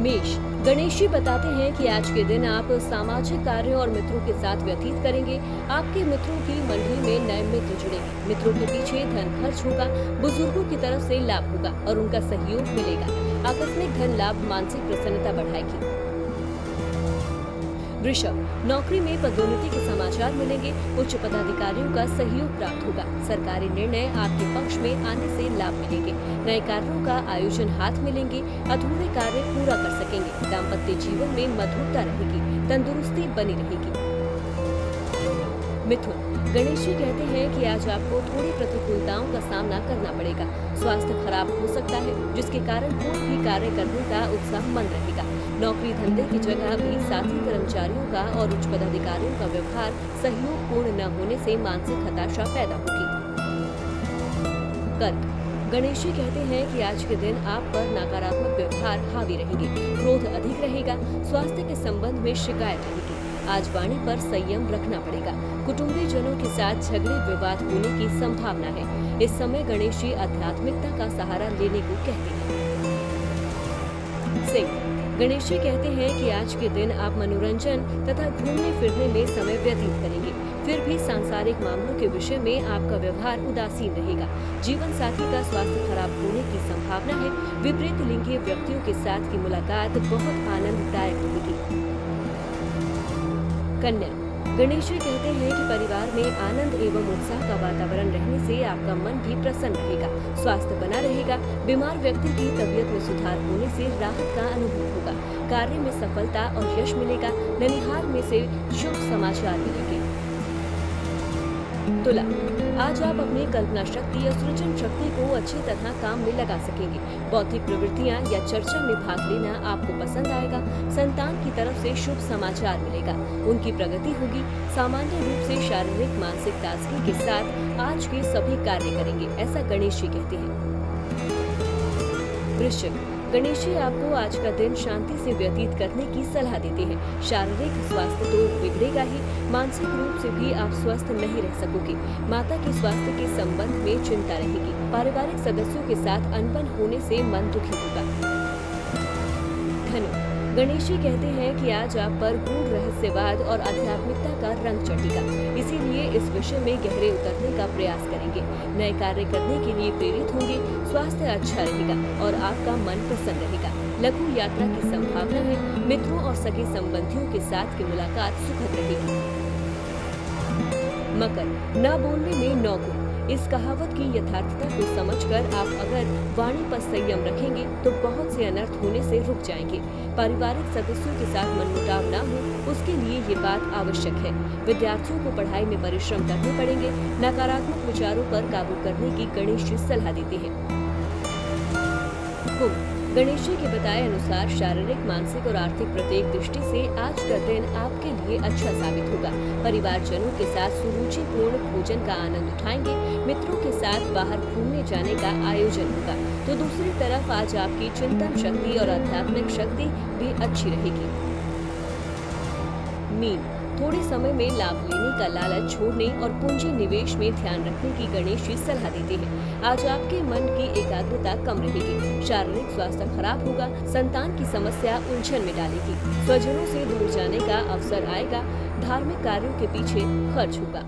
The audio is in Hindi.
मेष गणेश जी बताते हैं कि आज के दिन आप सामाजिक कार्यों और मित्रों के साथ व्यतीत करेंगे। आपके मित्रों की मंडली में नए मित्र जुड़ेंगे। मित्रों के पीछे धन खर्च होगा, बुज़ुर्गों की तरफ़ से लाभ होगा और उनका सहयोग मिलेगा। आकस्मिक धन लाभ, मानसिक प्रसन्नता बढ़ाएगी। वृषभ नौकरी में पदोन्नति के समाचार मिलेंगे। उच्च पदाधिकारियों का सहयोग प्राप्त होगा। सरकारी निर्णय आपके पक्ष में आने से लाभ मिलेंगे। नए कार्यों का आयोजन हाथ मिलेंगे अधूरे कार्य पूरा कर सकेंगे। दाम्पत्य जीवन में मधुरता रहेगी। तंदुरुस्ती बनी रहेगी। मिथुन गणेश जी कहते हैं कि आज आपको थोड़ी प्रतिकूलताओं का सामना करना पड़ेगा। स्वास्थ्य खराब हो सकता है, जिसके कारण कोई भी कार्य करने का उत्साह मन रहेगा। नौकरी धंधे की जगह भी साथी कर्मचारियों का और उच्च पदाधिकारियों का व्यवहार सहयोग पूर्ण न होने से मानसिक हताशा पैदा होगी। कर्क। गणेश जी कहते हैं कि आज के दिन आप पर नकारात्मक व्यवहार हावी रहेंगे। क्रोध अधिक रहेगा। स्वास्थ्य के संबंध में शिकायत रहेगी। आज वाणी पर संयम रखना पड़ेगा। कुटुंबी जनों के साथ झगड़े, विवाद होने की संभावना है। इस समय गणेश जी आध्यात्मिकता का सहारा लेने को कहते हैं। सिंह, गणेश जी कहते हैं कि आज के दिन आप मनोरंजन तथा घूमने फिरने में समय व्यतीत करेंगे। फिर भी सांसारिक मामलों के विषय में आपका व्यवहार उदासीन रहेगा। जीवन साथी का स्वास्थ्य खराब होने की संभावना है। विपरीत लिंगीय व्यक्तियों के साथ की मुलाकात बहुत आनंददायक रहेगी कन्या। गणेश जी कहते हैं कि परिवार में आनंद एवं उत्साह का वातावरण रहने से आपका मन भी प्रसन्न रहेगा, स्वास्थ्य बना रहेगा, बीमार व्यक्ति की तबीयत में सुधार होने से राहत का अनुभव होगा। कार्य में सफलता और यश मिलेगा। ननिहाल में से शुभ समाचार मिलेंगे तुला आज आप अपनी कल्पना शक्ति या सृजन शक्ति को अच्छी तरह काम में लगा सकेंगे। बौद्धिक प्रवृत्तियाँ या चर्चा में भाग लेना आपको पसंद आएगा। संतान की तरफ़ से शुभ समाचार मिलेगा। उनकी प्रगति होगी। सामान्य रूप से शारीरिक, मानसिक ताजगी के साथ आज के सभी कार्य करेंगे, ऐसा गणेश जी कहते हैं। वृश्चिक गणेश जी आपको आज का दिन शांति से व्यतीत करने की सलाह देते हैं। शारीरिक स्वास्थ्य तो बिगड़ेगा ही, मानसिक रूप से भी आप स्वस्थ नहीं रह सकोगे। माता के स्वास्थ्य के संबंध में चिंता रहेगी। पारिवारिक सदस्यों के साथ अनबन होने से मन दुखी होगा। धनु गणेश जी कहते हैं कि आज आप पर गूढ़ रहस्यवाद और आध्यात्मिकता का रंग चढ़ेगा। इसीलिए इस विषय में गहरे उतरने का प्रयास करेंगे। नए कार्य करने के लिए प्रेरित होंगे। स्वास्थ्य अच्छा रहेगा और आपका मन प्रसन्न रहेगा। लघु यात्रा की संभावना है। मित्रों और सगे संबंधियों के साथ की मुलाकात सुखद रहेगी। मकर, न बोलने में नौ गुण। इस कहावत की यथार्थता को समझकर आप अगर वाणी पर संयम रखेंगे तो बहुत से अनर्थ होने से रुक जाएँगे। पारिवारिक सदस्यों के साथ मनमुटाव न हो, उसके लिए ये बात आवश्यक है। विद्यार्थियों को पढ़ाई में परिश्रम करने पड़ेंगे। नकारात्मक विचारों पर काबू करने की गणेश सलाह देते हैं। गणेश जी के बताए अनुसार शारीरिक, मानसिक और आर्थिक प्रत्येक दृष्टि से आज का दिन आपके लिए अच्छा साबित होगा। परिवारजनों के साथ सुरुचिपूर्ण भोजन का आनंद उठाएँगे। मित्रों के साथ बाहर घूमने जाने का आयोजन होगा। तो दूसरी तरफ़ आज आपकी चिंतन शक्ति और आध्यात्मिक शक्ति भी अच्छी रहेगी। मीन थोड़े समय में लाभ लेने का लालच छोड़ने और पूंजी निवेश में ध्यान रखने की गणेश जी सलाह देते हैं। आज आपके मन की एकाग्रता कम रहेगी। शारीरिक स्वास्थ्य खराब होगा, संतान की समस्या उलझन में डालेगी। स्वजनों से दूर जाने का अवसर आएगा, धार्मिक कार्यों के पीछे खर्च होगा।